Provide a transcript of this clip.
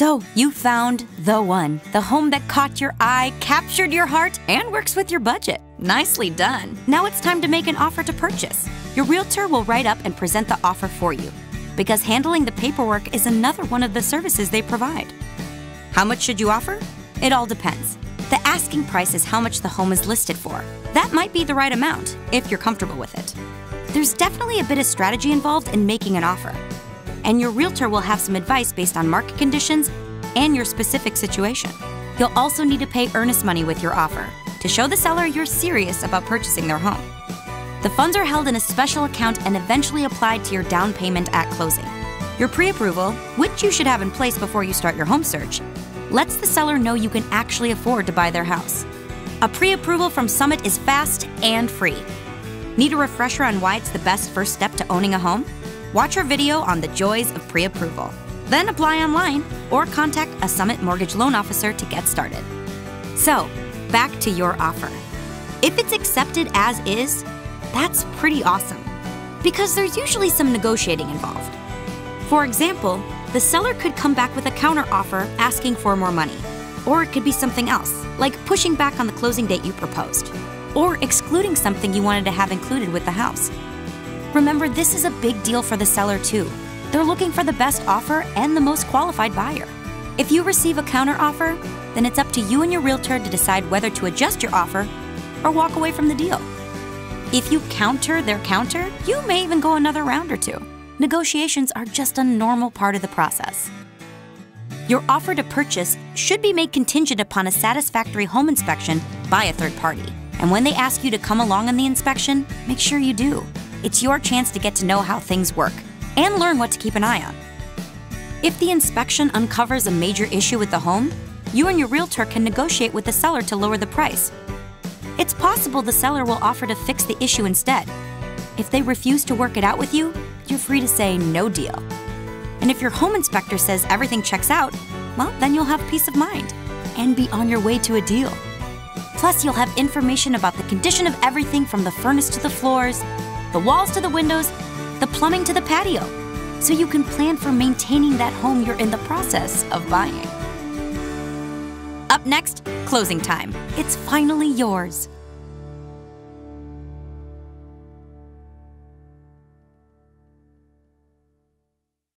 So, you found the one, the home that caught your eye, captured your heart, and works with your budget. Nicely done. Now it's time to make an offer to purchase. Your realtor will write up and present the offer for you because handling the paperwork is another one of the services they provide. How much should you offer? It all depends. The asking price is how much the home is listed for. That might be the right amount if you're comfortable with it. There's definitely a bit of strategy involved in making an offer and your realtor will have some advice based on market conditions and your specific situation. You'll also need to pay earnest money with your offer to show the seller you're serious about purchasing their home. The funds are held in a special account and eventually applied to your down payment at closing. Your pre approval, which you should have in place before you start your home search, lets the seller know you can actually afford to buy their house. A pre approval from Summit is fast and free. Need a refresher on why it's the best first step to owning a home? Watch our video on the joys of pre approval. Then apply online or contact a Summit Mortgage Loan Officer to get started. So, back to your offer. If it's accepted as is, that's pretty awesome because there's usually some negotiating involved. For example, the seller could come back with a counteroffer asking for more money, or it could be something else, like pushing back on the closing date you proposed, or excluding something you wanted to have included with the house. Remember, this is a big deal for the seller too. They're looking for the best offer and the most qualified buyer. If you receive a counteroffer, then it's up to you and your realtor to decide whether to adjust your offer or walk away from the deal. If you counter their counter, you may even go another round or two. Negotiations are just a normal part of the process. Your offer to purchase should be made contingent upon a satisfactory home inspection by a third party. And when they ask you to come along on the inspection, make sure you do. It's your chance to get to know how things work and learn what to keep an eye on. If the inspection uncovers a major issue with the home, you and your realtor can negotiate with the seller to lower the price. It's possible the seller will offer to fix the issue instead. If they refuse to work it out with you, you're free to say no deal. And if your home inspector says everything checks out, well, then you'll have peace of mind and be on your way to a deal. Plus, you'll have information about the condition of everything from the furnace to the floors, the walls to the windows, the plumbing to the patio, so you can plan for maintaining that home you're in the process of buying. Up next, closing time. It's finally yours.